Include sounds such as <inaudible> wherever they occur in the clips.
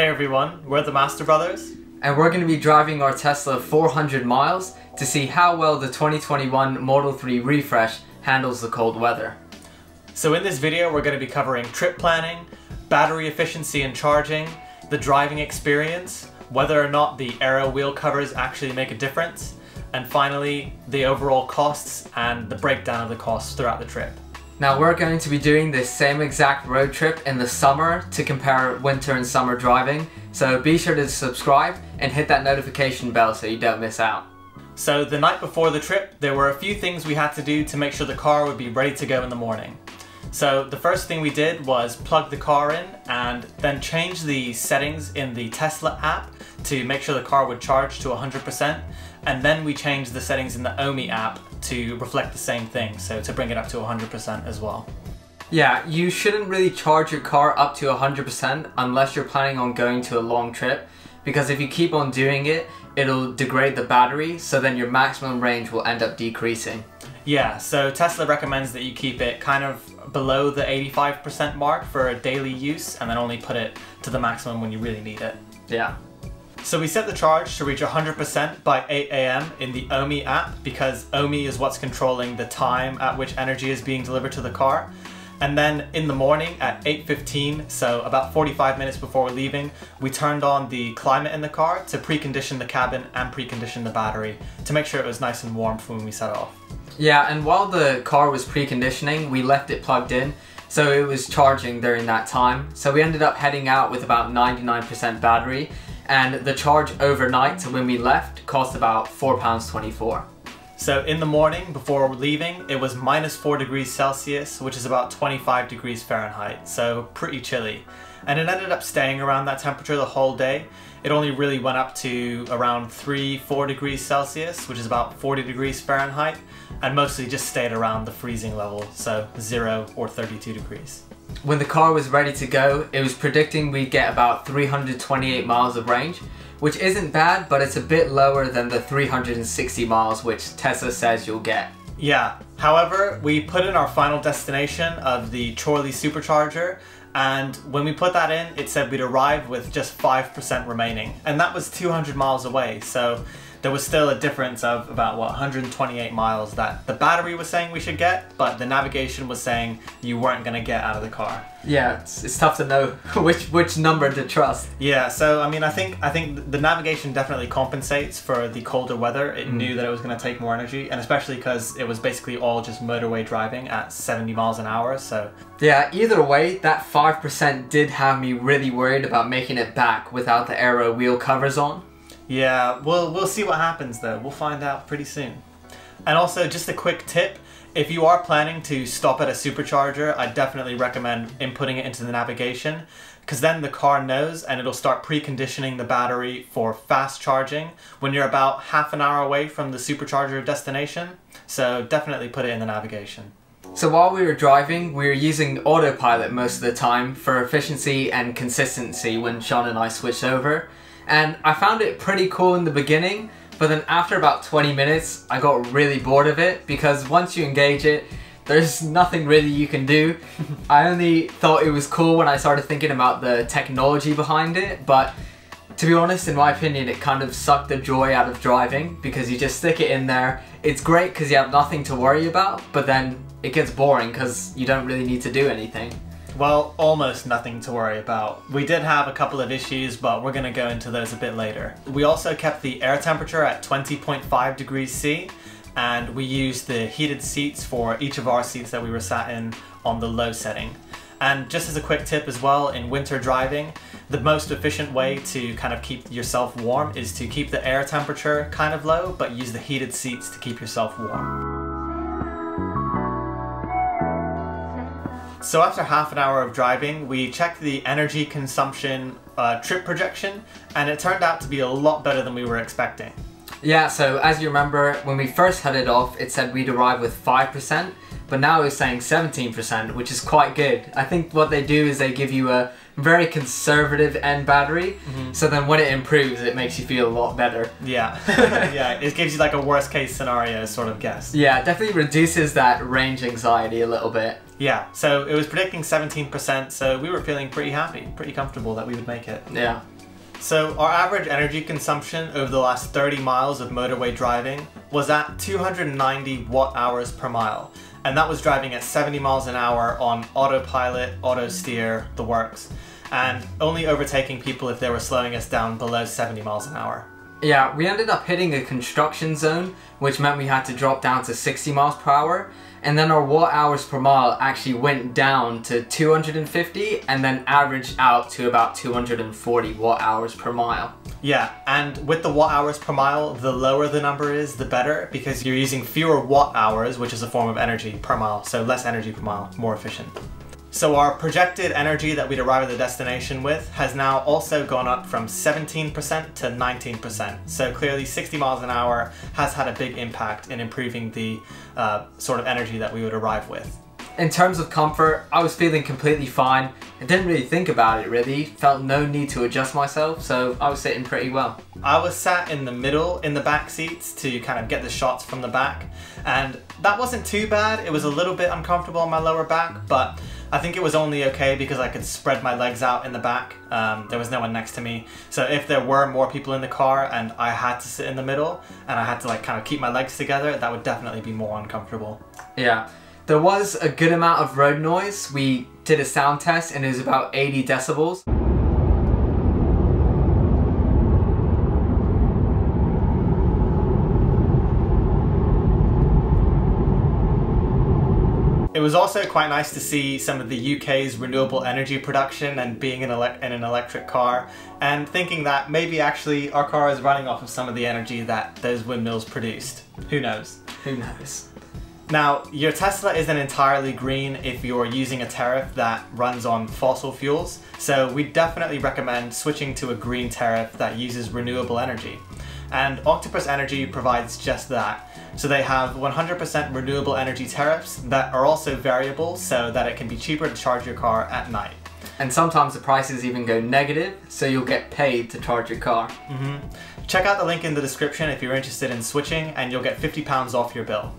Hey everyone, we're the Master Brothers. And we're going to be driving our Tesla 400 miles to see how well the 2021 Model 3 refresh handles the cold weather. So in this video we're going to be covering trip planning, battery efficiency and charging, the driving experience, whether or not the aero wheel covers actually make a difference, and finally the overall costs and the breakdown of the costs throughout the trip. Now we're going to be doing this same exact road trip in the summer to compare winter and summer driving, so be sure to subscribe and hit that notification bell so you don't miss out. So the night before the trip, there were a few things we had to do to make sure the car would be ready to go in the morning. So the first thing we did was plug the car in and then change the settings in the Tesla app to make sure the car would charge to 100% and then we changed the settings in the Ohme app to reflect the same thing, so to bring it up to 100% as well. Yeah, you shouldn't really charge your car up to 100% unless you're planning on going to a long trip, because if you keep on doing it, it'll degrade the battery, so then your maximum range will end up decreasing. Yeah, so Tesla recommends that you keep it kind of below the 85% mark for a daily use, and then only put it to the maximum when you really need it. Yeah. So we set the charge to reach 100% by 8 a.m. in the Ohme app because Ohme is what's controlling the time at which energy is being delivered to the car. And then in the morning at 8.15, so about 45 minutes before we're leaving, we turned on the climate in the car to precondition the cabin and precondition the battery to make sure it was nice and warm for when we set off. Yeah, and while the car was preconditioning, we left it plugged in, so it was charging during that time. So we ended up heading out with about 99% battery, and the charge overnight when we left cost about £4.24. So in the morning before leaving, it was minus 4 degrees Celsius, which is about 25 degrees Fahrenheit, so pretty chilly. And it ended up staying around that temperature the whole day. It only really went up to around 3, 4 degrees Celsius, which is about 40 degrees Fahrenheit, and mostly just stayed around the freezing level, so 0 or 32 degrees. When the car was ready to go, it was predicting we'd get about 328 miles of range, which isn't bad, but it's a bit lower than the 360 miles which Tesla says you'll get. Yeah, however, we put in our final destination of the Chorley Supercharger, and when we put that in, it said we'd arrive with just 5% remaining, and that was 200 miles away, so there was still a difference of about what 128 miles that the battery was saying we should get, but the navigation was saying you weren't going to get out of the car. Yeah, it's, it's tough to know <laughs> which which number to trust. Yeah, so I mean, I think I think the navigation definitely compensates for the colder weather. It mm. knew that it was going to take more energy, and especially because it was basically all just motorway driving at 70 miles an hour. So yeah, either way, that five percent did have me really worried about making it back without the aero wheel covers on. Yeah, we'll, we'll see what happens though. We'll find out pretty soon. And also, just a quick tip, if you are planning to stop at a supercharger, I definitely recommend inputting it into the navigation because then the car knows and it'll start preconditioning the battery for fast charging when you're about half an hour away from the supercharger destination. So definitely put it in the navigation. So while we were driving, we were using autopilot most of the time for efficiency and consistency when Shaan and I switched over and I found it pretty cool in the beginning, but then after about 20 minutes, I got really bored of it because once you engage it, there's nothing really you can do. <laughs> I only thought it was cool when I started thinking about the technology behind it, but to be honest, in my opinion, it kind of sucked the joy out of driving because you just stick it in there. It's great because you have nothing to worry about, but then it gets boring because you don't really need to do anything. Well, almost nothing to worry about. We did have a couple of issues, but we're going to go into those a bit later. We also kept the air temperature at 20.5 degrees C, and we used the heated seats for each of our seats that we were sat in on the low setting. And just as a quick tip as well, in winter driving, the most efficient way to kind of keep yourself warm is to keep the air temperature kind of low, but use the heated seats to keep yourself warm. So after half an hour of driving, we checked the energy consumption uh, trip projection, and it turned out to be a lot better than we were expecting. Yeah, so as you remember, when we first headed off, it said we'd arrive with 5%, but now it's saying 17%, which is quite good. I think what they do is they give you a very conservative end battery, mm -hmm. so then when it improves, it makes you feel a lot better. Yeah, <laughs> yeah, it gives you like a worst case scenario sort of guess. Yeah, definitely reduces that range anxiety a little bit. Yeah, so it was predicting 17%, so we were feeling pretty happy, pretty comfortable that we would make it. Yeah. So our average energy consumption over the last 30 miles of motorway driving was at 290 watt hours per mile. And that was driving at 70 miles an hour on autopilot, auto steer, the works. And only overtaking people if they were slowing us down below 70 miles an hour. Yeah, we ended up hitting a construction zone, which meant we had to drop down to 60 miles per hour. And then our watt hours per mile actually went down to 250 and then averaged out to about 240 watt hours per mile. Yeah, and with the watt hours per mile, the lower the number is, the better, because you're using fewer watt hours, which is a form of energy per mile, so less energy per mile, more efficient. So our projected energy that we'd arrive at the destination with has now also gone up from 17% to 19%. So clearly 60 miles an hour has had a big impact in improving the uh, sort of energy that we would arrive with. In terms of comfort, I was feeling completely fine. I didn't really think about it really, felt no need to adjust myself, so I was sitting pretty well. I was sat in the middle in the back seats to kind of get the shots from the back, and that wasn't too bad. It was a little bit uncomfortable on my lower back, but I think it was only okay because I could spread my legs out in the back. Um, there was no one next to me. So if there were more people in the car and I had to sit in the middle and I had to like kind of keep my legs together, that would definitely be more uncomfortable. Yeah. There was a good amount of road noise. We did a sound test and it was about 80 decibels. It was also quite nice to see some of the UK's renewable energy production and being in, in, an electric car and thinking that maybe actually our car is running off of some of the energy that those windmills produced. Who knows? Who knows? Now, your Tesla isn't entirely green if you're using a tariff that runs on fossil fuels, so we definitely recommend switching to a green tariff that uses renewable energy. And Octopus Energy provides just that. So they have 100% renewable energy tariffs that are also variable so that it can be cheaper to charge your car at night. And sometimes the prices even go negative, so you'll get paid to charge your car. Mm -hmm. Check out the link in the description if you're interested in switching and you'll get 50 pounds off your bill.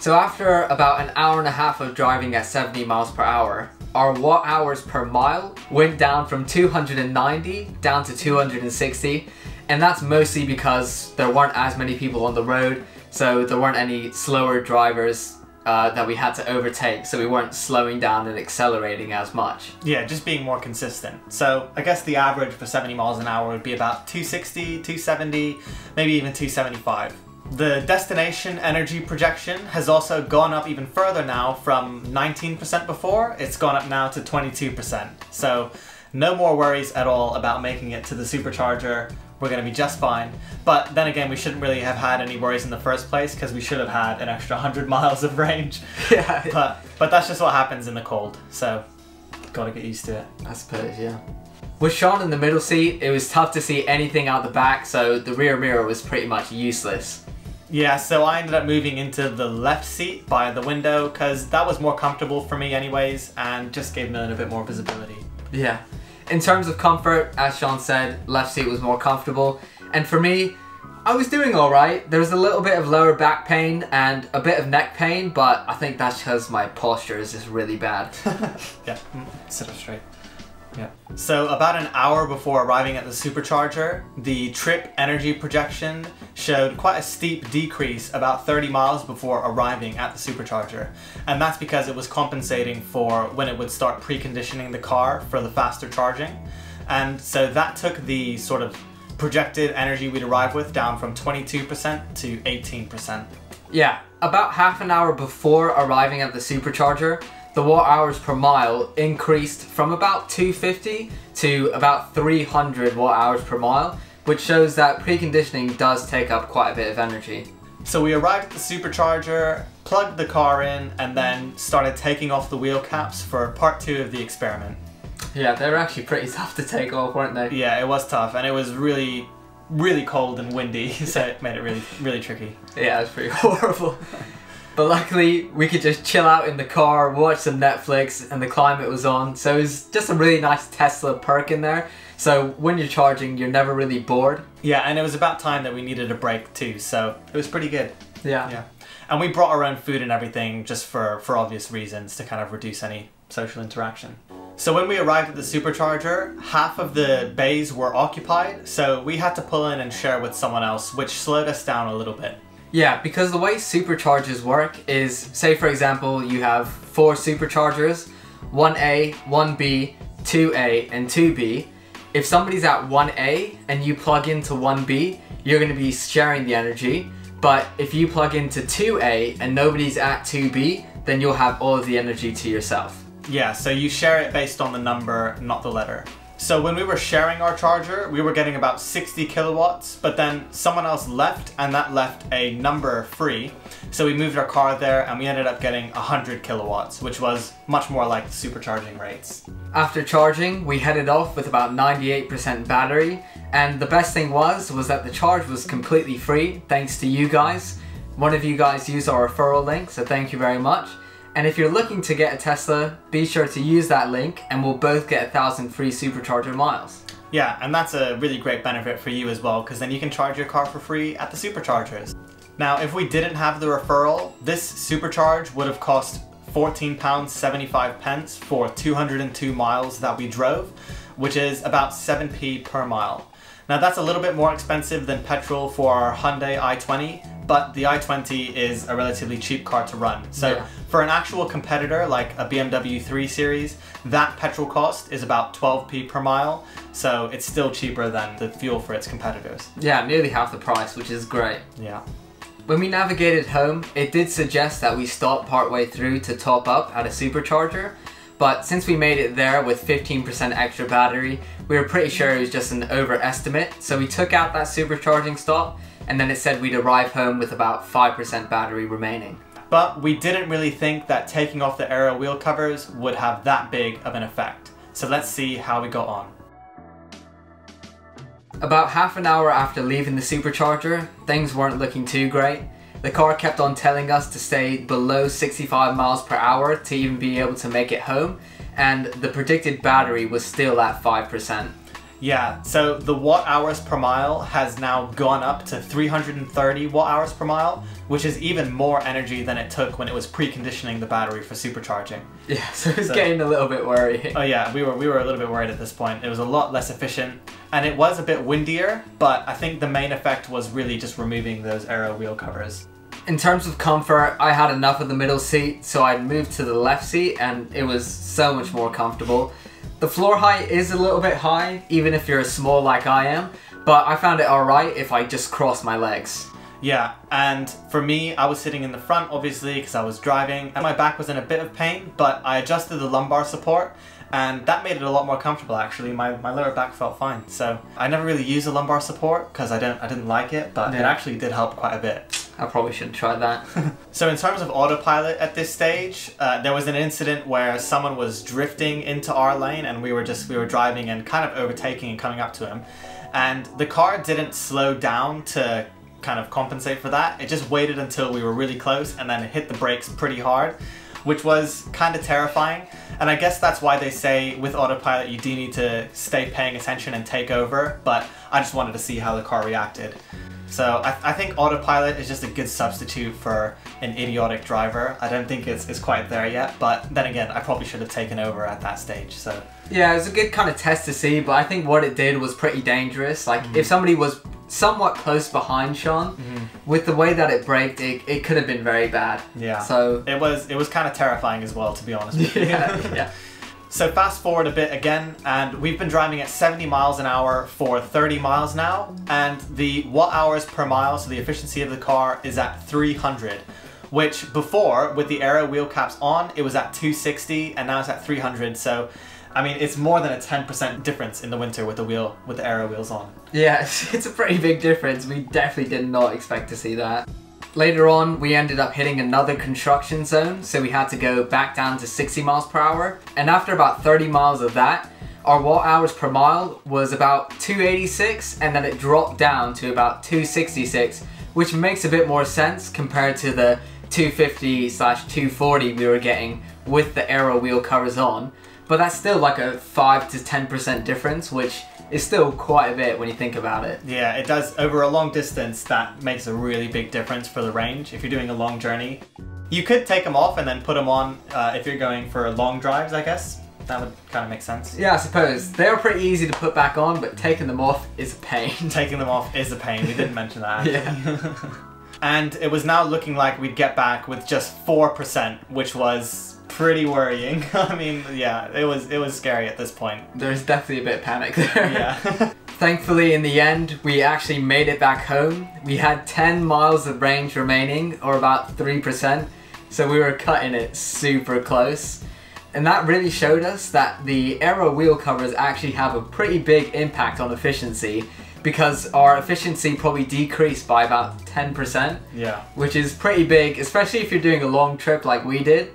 So after about an hour and a half of driving at 70 miles per hour, our watt hours per mile went down from 290 down to 260 and that's mostly because there weren't as many people on the road so there weren't any slower drivers uh, that we had to overtake, so we weren't slowing down and accelerating as much. Yeah, just being more consistent. So I guess the average for 70 miles an hour would be about 260, 270, maybe even 275. The destination energy projection has also gone up even further now from 19% before, it's gone up now to 22%. So no more worries at all about making it to the supercharger we're going to be just fine. But then again, we shouldn't really have had any worries in the first place because we should have had an extra 100 <laughs> miles of range. <laughs> Yeah. But, but that's just what happens in the cold, so gotta get used to it. I suppose, yeah. With Shaan in the middle seat, it was tough to see anything out the back, so the rear mirror was pretty much useless. Yeah, so I ended up moving into the left seat by the window because that was more comfortable for me anyways and just gave me a little bit more visibility. Yeah. In terms of comfort, as Shaan said, left seat was more comfortable. And for me, I was doing alright. There was a little bit of lower back pain and a bit of neck pain, but I think that's because my posture is just really bad. <laughs> yeah, mm, sit up straight. Yeah. So about an hour before arriving at the supercharger, the trip energy projection showed quite a steep decrease about 30 miles before arriving at the supercharger. And that's because it was compensating for when it would start preconditioning the car for the faster charging. And so that took the sort of projected energy we'd arrive with down from 22% to 18%. Yeah, about half an hour before arriving at the supercharger, the watt hours per mile increased from about 250 to about 300 watt hours per mile, which shows that preconditioning does take up quite a bit of energy. So we arrived at the supercharger, plugged the car in, and then started taking off the wheel caps for part two of the experiment. Yeah, they were actually pretty <laughs> tough to take off, weren't they? Yeah, it was tough, and it was really, really cold and windy, <laughs> so it made it really, really tricky. Yeah, it was pretty <laughs> horrible. But luckily, we could just chill out in the car, watch some Netflix, and the climate was on. So it was just a really nice Tesla perk in there. So when you're charging, you're never really bored. Yeah, and it was about time that we needed a break too, so it was pretty good. Yeah. Yeah. And we brought our own food and everything just for, for obvious reasons to kind of reduce any social interaction. So when we arrived at the supercharger, half of the bays were occupied, so we had to pull in and share with someone else, which slowed us down a little bit. Yeah, because the way superchargers work is, say for example, you have four superchargers, 1A, 1B, 2A, and 2B. If somebody's at 1A and you plug into 1B, you're going to be sharing the energy. But if you plug into 2A and nobody's at 2B, then you'll have all of the energy to yourself. Yeah, so you share it based on the number, not the letter. So when we were sharing our charger, we were getting about 60 kilowatts, but then someone else left and that left a number free. So we moved our car there and we ended up getting 100 kilowatts, which was much more like supercharging rates. After charging, we headed off with about 98% battery, and the best thing was, was that the charge was completely free, thanks to you guys. One of you guys used our referral link, so thank you very much. And if you're looking to get a Tesla, be sure to use that link and we'll both get a thousand free supercharger miles. Yeah, and that's a really great benefit for you as well, because then you can charge your car for free at the superchargers. Now, if we didn't have the referral, this supercharge would have cost £14.75 pence for 202 miles that we drove, which is about 7p per mile. Now that's a little bit more expensive than petrol for our Hyundai i20, but the i20 is a relatively cheap car to run. So yeah. for an actual competitor like a BMW 3 Series, that petrol cost is about 12p per mile, so it's still cheaper than the fuel for its competitors. Yeah, nearly half the price, which is great. Yeah. When we navigated home, it did suggest that we stop partway through to top up at a supercharger, but since we made it there with 15% extra battery, we were pretty sure it was just an overestimate, so we took out that supercharging stop, and then it said we'd arrive home with about 5% battery remaining. But we didn't really think that taking off the aero wheel covers would have that big of an effect. So let's see how we got on. About half an hour after leaving the supercharger, things weren't looking too great. The car kept on telling us to stay below 65 miles per hour to even be able to make it home, and the predicted battery was still at 5%. Yeah, so the watt hours per mile has now gone up to 330 watt hours per mile, which is even more energy than it took when it was preconditioning the battery for supercharging. Yeah, <laughs> so it's so, getting a little bit worried. Oh yeah, we were we were a little bit worried at this point. It was a lot less efficient, and it was a bit windier, but I think the main effect was really just removing those aero wheel covers. In terms of comfort, I had enough of the middle seat, so I moved to the left seat, and it was so much more comfortable. The floor height is a little bit high, even if you're a small like I am, but I found it alright if I just cross my legs. Yeah, and for me, I was sitting in the front, obviously, because I was driving, and my back was in a bit of pain, but I adjusted the lumbar support, and that made it a lot more comfortable, actually. My, my lower back felt fine. So I never really used a lumbar support, because I, don't, I didn't like it, but yeah. it actually did help quite a bit. I probably shouldn't try that. <laughs> so in terms of autopilot at this stage, uh, there was an incident where someone was drifting into our lane and we were just, we were driving and kind of overtaking and coming up to him. And the car didn't slow down to kind of compensate for that. It just waited until we were really close and then it hit the brakes pretty hard, which was kind of terrifying. And I guess that's why they say with autopilot you do need to stay paying attention and take over, but I just wanted to see how the car reacted. So I, I, think autopilot is just a good substitute for an idiotic driver. I don't think it's, it's quite there yet, but then again, I probably should have taken over at that stage, so. Yeah, it was a good kind of test to see, but I think what it did was pretty dangerous. Like, mm -hmm. if somebody was somewhat close behind Shaan, mm -hmm. with the way that it braked, it, it could have been very bad. Yeah. So it was it was kind of terrifying as well, to be honest with you. <laughs> yeah, yeah. <laughs> So fast forward a bit again, and we've been driving at 70 miles an hour for 30 miles now, and the watt hours per mile, so the efficiency of the car, is at 300. Which before, with the aero wheel caps on, it was at 260, and now it's at 300, so I mean, it's more than a 10% difference in the winter with the wheel, with the aero wheels on. Yeah, <laughs> it's a pretty big difference. We definitely did not expect to see that. Later on, we ended up hitting another construction zone, so we had to go back down to 60 miles per hour. And after about 30 miles of that, our watt hours per mile was about 286 and then it dropped down to about 266, which makes a bit more sense compared to the 250 slash 240 we were getting with the aero wheel covers on. But that's still like a 5 to 10% difference, which is still quite a bit when you think about it. Yeah, it does. Over a long distance, that makes a really big difference for the range. If you're doing a long journey, you could take them off and then put them on uh, if you're going for long drives, I guess. That would kind of make sense. Yeah, I suppose. They're pretty easy to put back on, but taking them off is a pain. <laughs> Taking them off is a pain. We didn't mention that. Yeah. <laughs> and it was now looking like we'd get back with just 4%, which was pretty worrying. <laughs> I mean, yeah, it was it was scary at this point. There's definitely a bit of panic <laughs> there. Yeah. <laughs> Thankfully, in the end, we actually made it back home. We had 10 miles of range remaining, or about 3%, so we were cutting it super close. And that really showed us that the aero wheel covers actually have a pretty big impact on efficiency because our efficiency probably decreased by about 10%, yeah. which is pretty big, especially if you're doing a long trip like we did.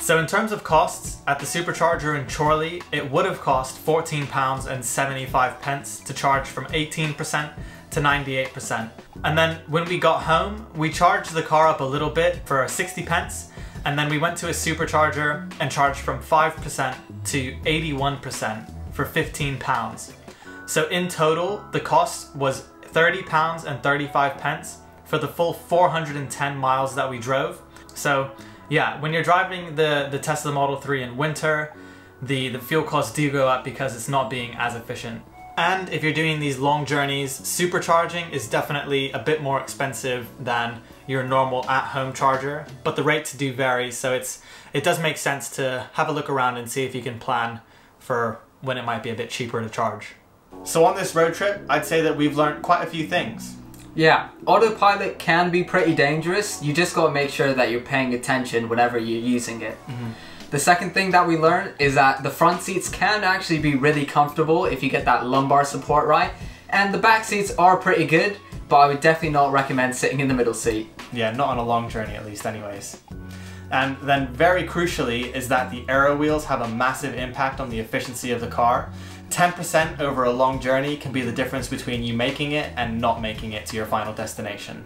So in terms of costs, at the supercharger in Chorley, it would have cost £14.75 to charge from 18% to 98%. And then when we got home, we charged the car up a little bit for 60 pence, and then we went to a supercharger and charged from 5% to 81% for 15 pounds. So in total, the cost was 30 pounds and 35 pence for the full 410 miles that we drove. So yeah, when you're driving the, the Tesla Model 3 in winter, the, the fuel costs do go up because it's not being as efficient. And if you're doing these long journeys, supercharging is definitely a bit more expensive than your normal at-home charger, but the rates do vary, so it's it does make sense to have a look around and see if you can plan for when it might be a bit cheaper to charge. So on this road trip, I'd say that we've learned quite a few things. Yeah, autopilot can be pretty dangerous. You just gotta make sure that you're paying attention whenever you're using it. Mm-hmm. The second thing that we learned is that the front seats can actually be really comfortable if you get that lumbar support right. And the back seats are pretty good, but I would definitely not recommend sitting in the middle seat. Yeah, not on a long journey at least anyways. And then very crucially is that the aero wheels have a massive impact on the efficiency of the car. 10% over a long journey can be the difference between you making it and not making it to your final destination.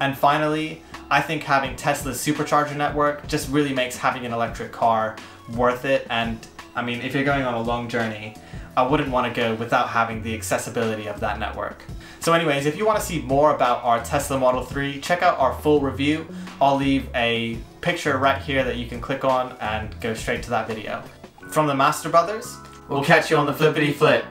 And finally, I think having Tesla's supercharger network just really makes having an electric car worth it. And I mean, if you're going on a long journey, I wouldn't want to go without having the accessibility of that network. So anyways, if you want to see more about our Tesla Model 3, check out our full review. I'll leave a picture right here that you can click on and go straight to that video. From the Master Brothers, We'll catch you on the flippity flip.